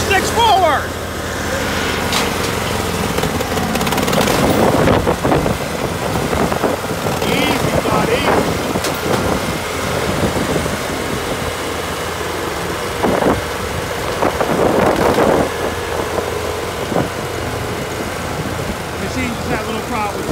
six forward! Easy, buddy. Little problem.